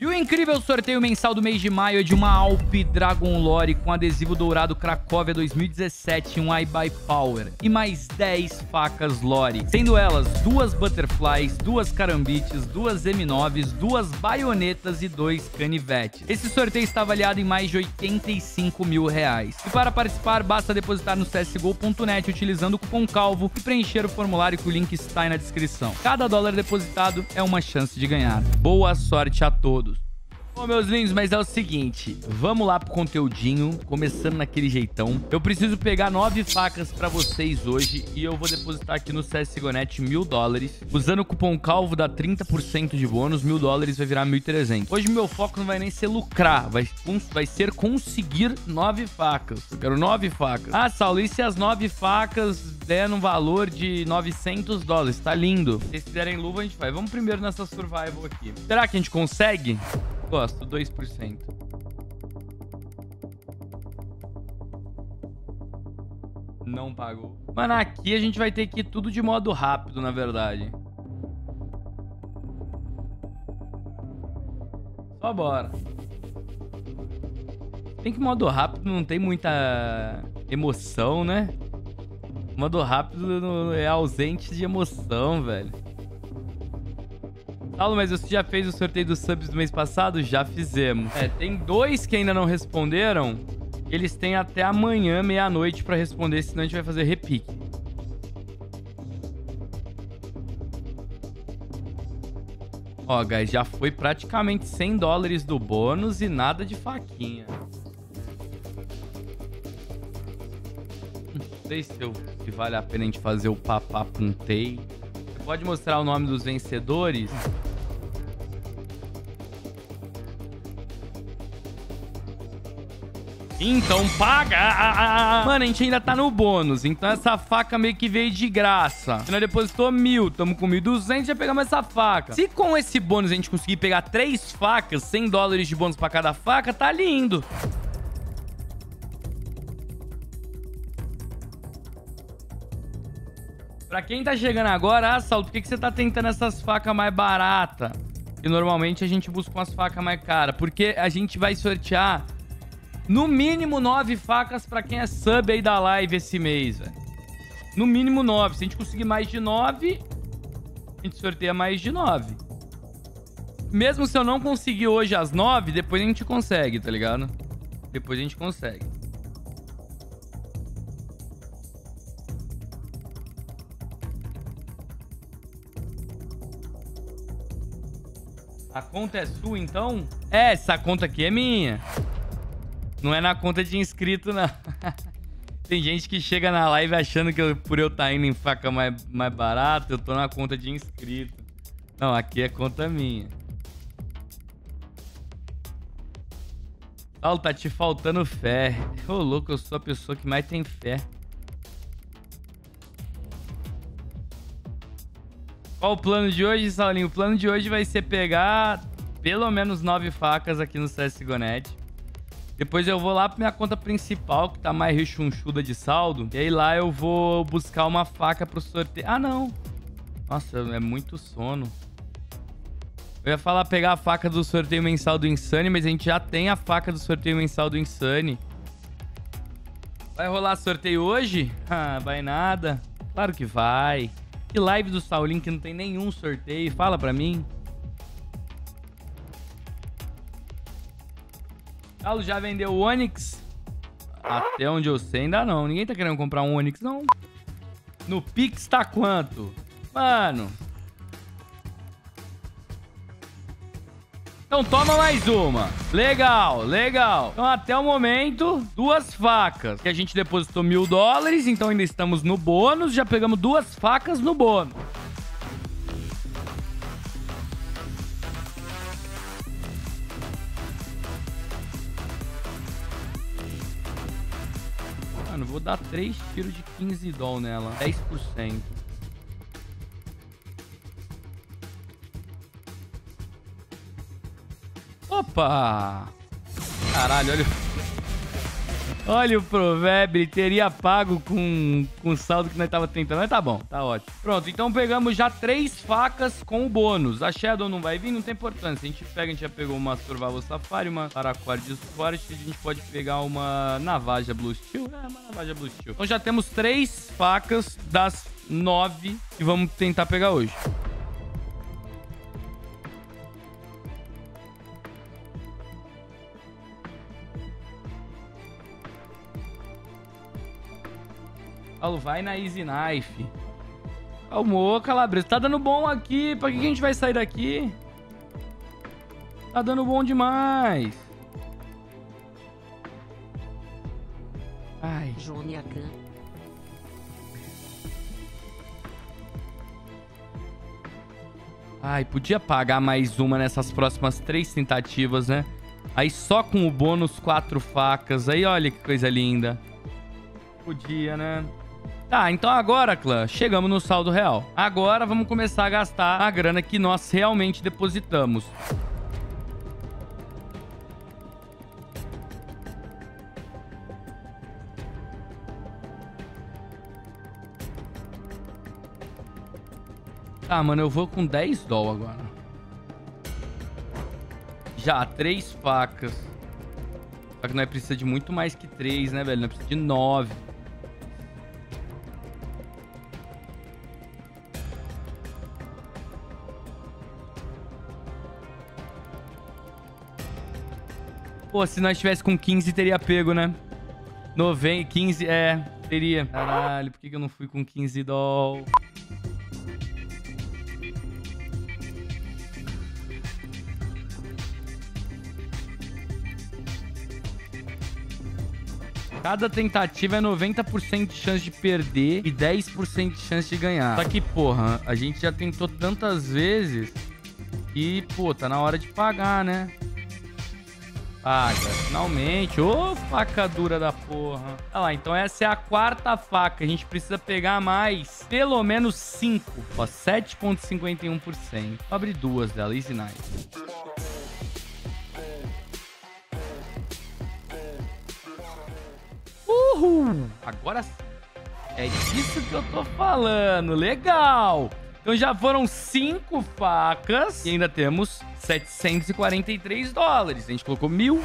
E o incrível sorteio mensal do mês de maio é de uma Alp Dragon Lore com adesivo dourado Cracóvia 2017 um iBuy Power e mais 10 facas Lore, sendo elas duas Butterflies, duas Carambites, duas M9s, duas Baionetas e dois Canivetes. Esse sorteio está avaliado em mais de 85 mil reais. E para participar, basta depositar no csgo.net utilizando o cupom CALVO e preencher o formulário que o link está aí na descrição. Cada dólar depositado é uma chance de ganhar. Boa sorte a todos! Bom, meus lindos, mas é o seguinte, vamos lá pro conteúdinho, começando naquele jeitão. Eu preciso pegar nove facas pra vocês hoje e eu vou depositar aqui no CSGONET mil dólares. Usando o cupom CALVO dá 30% de bônus, mil dólares vai virar 1.300. Hoje meu foco não vai nem ser lucrar, vai, vai ser conseguir nove facas. Eu quero nove facas. Ah, Saulo, e se as nove facas der no valor de 900 dólares? Tá lindo. Se vocês fizerem luva, a gente vai. Vamos primeiro nessa survival aqui. Será que a gente consegue? Gosto, 2%. Não pagou. Mano, aqui a gente vai ter que ir tudo de modo rápido, na verdade. Só bora. Tem que modo rápido não tem muita emoção, né? Modo rápido é ausente de emoção, velho. Paulo, mas você já fez o sorteio dos subs do mês passado? Já fizemos. É, tem dois que ainda não responderam. Eles têm até amanhã, meia-noite, pra responder, senão a gente vai fazer repique. Ó, guys, já foi praticamente 100 dólares do bônus e nada de faquinha. Não sei se, eu, se vale a pena a gente fazer o papapuntei. Você pode mostrar o nome dos vencedores? Então paga! Ah, ah, ah, Mano, a gente ainda tá no bônus. Então essa faca meio que veio de graça. Nós depositou mil, tamo com 1.200, já pegamos essa faca. Se com esse bônus a gente conseguir pegar três facas, 100 dólares de bônus pra cada faca, tá lindo. Pra quem tá chegando agora, ah, Saulo, por que, que você tá tentando essas facas mais baratas? E normalmente a gente busca umas facas mais caras. Porque a gente vai sortear no mínimo nove facas pra quem é sub aí da live esse mês, velho. No mínimo nove. Se a gente conseguir mais de nove, a gente sorteia mais de nove. Mesmo se eu não conseguir hoje as nove, depois a gente consegue, tá ligado? Depois a gente consegue. A conta é sua, então? É, essa conta aqui é minha. Não é na conta de inscrito, não. Tem gente que chega na live achando que eu, por eu estar tá indo em faca mais, mais barato, eu tô na conta de inscrito. Não, aqui é conta minha. Paulo, tá te faltando fé. Ô, louco, eu sou a pessoa que mais tem fé. Qual o plano de hoje, Saulinho? O plano de hoje vai ser pegar pelo menos nove facas aqui no CSGONET. Depois eu vou lá pra minha conta principal, que tá mais rechonchuda de saldo. E aí lá eu vou buscar uma faca pro sorteio. Ah, não. Nossa, é muito sono. Eu ia falar pegar a faca do sorteio mensal do Insane, mas a gente já tem a faca do sorteio mensal do Insane. Vai rolar sorteio hoje? Ah, vai nada. Claro que vai. Que live do Saulinho que não tem nenhum sorteio? Fala pra mim. Galo já vendeu o Onix? Até onde eu sei, ainda não. Ninguém tá querendo comprar um Onix, não. No Pix tá quanto? Mano. Então toma mais uma. Legal, legal. Então até o momento, duas facas. Que a gente depositou mil dólares, então ainda estamos no bônus. Já pegamos duas facas no bônus. Mano, vou dar 3 tiros de 15 doll nela. 10%. Opa! Caralho, olha... Olha o provérbio, teria pago com, com o saldo que nós tava tentando. Mas tá bom, tá ótimo. Pronto, então pegamos já três facas com o bônus. A Shadow não vai vir, não tem importância. A gente pega, a gente já pegou uma Survival Safari, uma Paracord Forte. A gente pode pegar uma Navaja Blue Steel. É, uma Navaja Blue Steel. Então já temos três facas das nove que vamos tentar pegar hoje. Paulo, vai na Easy Knife. Calmou, Calabresa. Tá dando bom aqui. Pra que a gente vai sair daqui? Tá dando bom demais. Ai. Joniacan. Ai, podia pagar mais uma nessas próximas três tentativas, né? Aí só com o bônus quatro facas. Aí olha que coisa linda. Podia, né? Tá, então agora, clã, chegamos no saldo real. Agora vamos começar a gastar a grana que nós realmente depositamos. Tá, mano, eu vou com 10 doll agora. Já, três facas. Só que nós precisa de muito mais que três, né, velho? Nós precisa de nove. Pô, se nós tivesse com 15, teria pego, né? 90, 15, é, teria. Caralho, por que, eu não fui com 15 doll? Cada tentativa é 90% de chance de perder e 10% de chance de ganhar. Só que, porra, a gente já tentou tantas vezes que, pô, tá na hora de pagar, né? Paga, finalmente. Ô, faca dura da porra. Olha lá, então essa é a quarta faca. A gente precisa pegar mais pelo menos 5. Ó, 7,51%. Vou abrir duas dela, easy nice. Uhul! Agora sim. É disso que eu tô falando. Legal! Então já foram cinco facas e ainda temos 743 dólares. A gente colocou mil.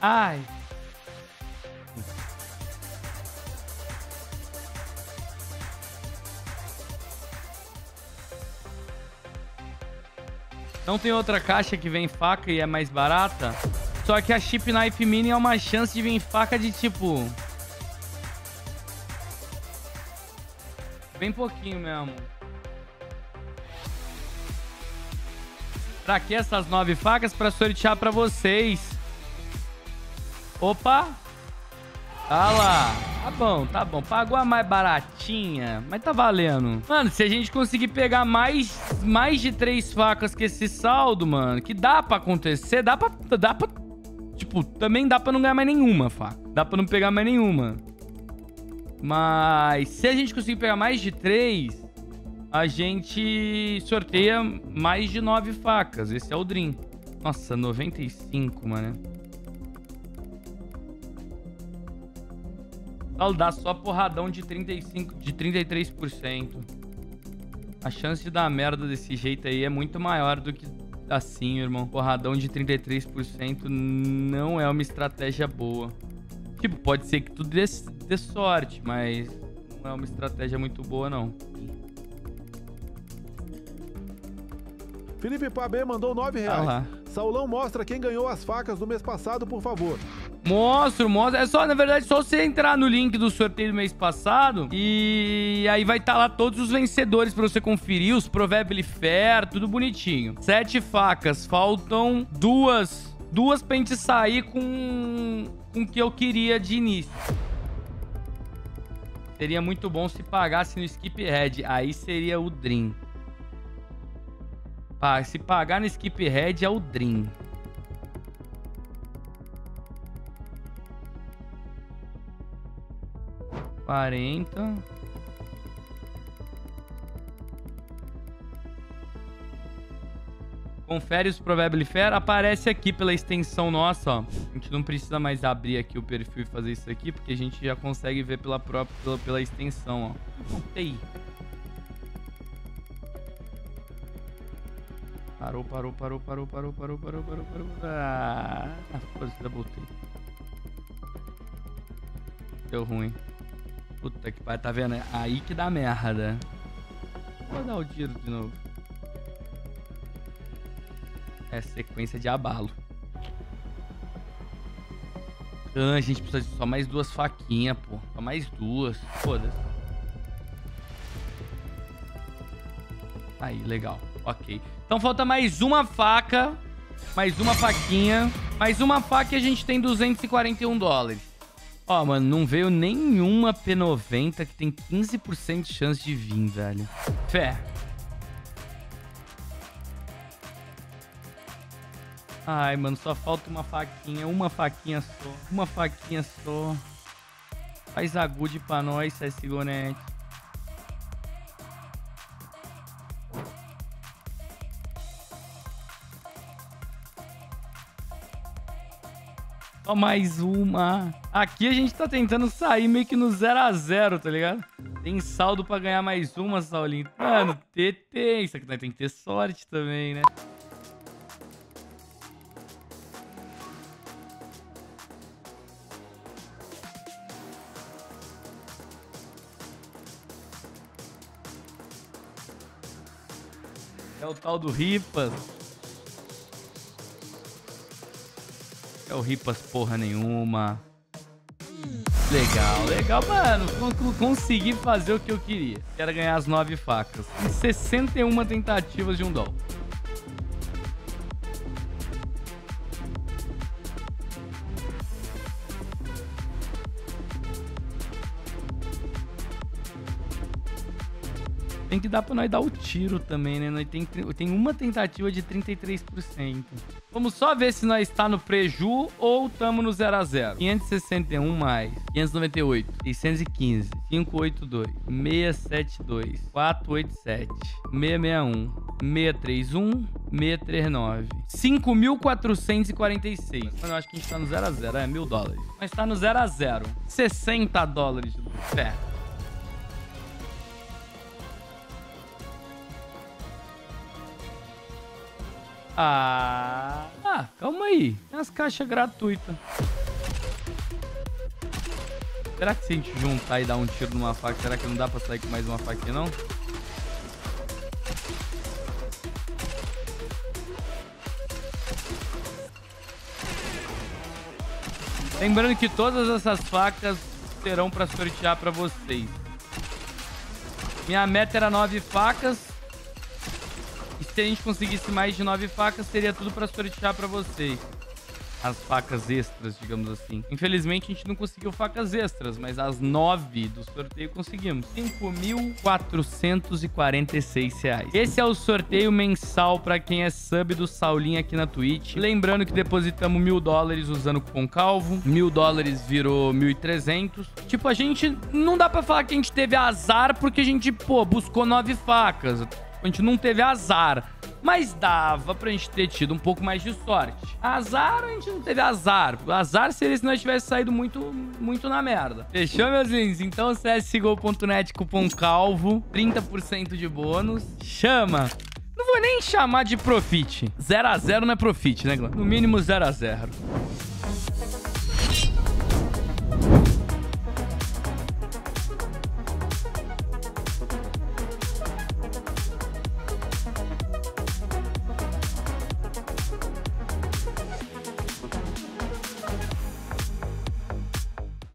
Ai. Não tem outra caixa que vem faca e é mais barata? Só que a Chip Knife Mini é uma chance de vir faca de tipo... Bem pouquinho mesmo. Pra que essas nove facas? Pra sortear pra vocês. Opa! Tá lá. Tá bom, tá bom. Pagou a mais baratinha, mas tá valendo. Mano, se a gente conseguir pegar mais, mais de três facas que esse saldo, mano, que dá pra acontecer, dá pra, dá pra Tipo, também dá pra não ganhar mais nenhuma, faca. Dá pra não pegar mais nenhuma. Mas se a gente conseguir pegar mais de três, a gente sorteia mais de nove facas. Esse é o Dream. Nossa, 95, mano. Dá só porradão de 35, de 33%. A chance de dar merda desse jeito aí é muito maior do que assim, irmão. Porradão de 33% não é uma estratégia boa. Tipo, pode ser que tudo dê, dê sorte, mas não é uma estratégia muito boa, não. Felipe Pabê mandou 9 reais. Ah Saulão mostra quem ganhou as facas do mês passado, por favor. Mostro, mostro. É só, na verdade, só você entrar no link do sorteio do mês passado e aí vai estar tá lá todos os vencedores pra você conferir, os Proverbially Fair, tudo bonitinho. Sete facas, faltam duas. Duas pra gente sair com, com o que eu queria de início. Seria muito bom se pagasse no Skip Head. Aí seria o Dream. Se pagar no Skip Head é o Dream. 40. Confere os Probably Fair. Aparece aqui pela extensão nossa, ó. A gente não precisa mais abrir aqui o perfil e fazer isso aqui, porque a gente já consegue ver pela própria pela, pela extensão, ó. Voltei. Parou, parou, parou, parou, parou, parou, parou, parou, parou. Ah, foda-se, voltei. Deu ruim. Puta que pariu, tá vendo? Aí que dá merda. Vou dar o tiro de novo. É sequência de abalo. Ah, a gente precisa de só mais duas faquinhas, pô. Só mais duas. Foda-se. Aí, legal. Ok. Então falta mais uma faca. Mais uma faquinha. Mais uma faca e a gente tem 241 dólares. Ó, mano, não veio nenhuma P90 que tem 15% de chance de vir, velho. Fé. Ai, mano, só falta uma faquinha, uma faquinha só, uma faquinha só. Faz agude pra nós, CSGO.net. Só mais uma. Aqui a gente tá tentando sair meio que no 0 a 0 tá ligado? Tem saldo pra ganhar mais uma, Saulinho. Mano, TT. Isso aqui tem que ter sorte também, né? É o tal do Ripas. É o Ripas porra nenhuma. Legal, legal, mano. Consegui fazer o que eu queria. Quero ganhar as nove facas. Em 61 tentativas de um doll. Tem que dar pra nós dar o tiro também, né? Nós tem, tem uma tentativa de 33%. Vamos só ver se nós está no preju ou estamos no 0 a 0 561 mais 598, 615, 582, 672, 487, 661, 631, 639, 5.446. Mano, eu acho que a gente tá no 0 a 0 é mil dólares. Mas tá no 0 a 0 60 dólares de fé. Ah, ah, calma aí. Tem as caixas gratuitas. Será que se a gente juntar e dar um tiro numa faca, será que não dá pra sair com mais uma faca não? Lembrando que todas essas facas serão para sortear para vocês. Minha meta era nove facas se a gente conseguisse mais de nove facas, teria tudo para sortear para vocês. As facas extras, digamos assim. Infelizmente, a gente não conseguiu facas extras, mas as nove do sorteio conseguimos. R$ 5.446. Esse é o sorteio mensal para quem é sub do Saulinho aqui na Twitch. Lembrando que depositamos mil dólares usando o cupom calvo. Mil dólares virou 1.300. Tipo, a gente... Não dá para falar que a gente teve azar porque a gente, pô, buscou nove facas. A gente não teve azar. Mas dava pra gente ter tido um pouco mais de sorte. Azar, a gente não teve azar. Azar seria se nós tivesse saído muito, muito na merda. Fechou, meus lindos? Então, csgo.net, cupom calvo, 30% de bônus. Chama! Não vou nem chamar de profit. 0 a 0 não é profit, né, Glenn? No mínimo 0 a 0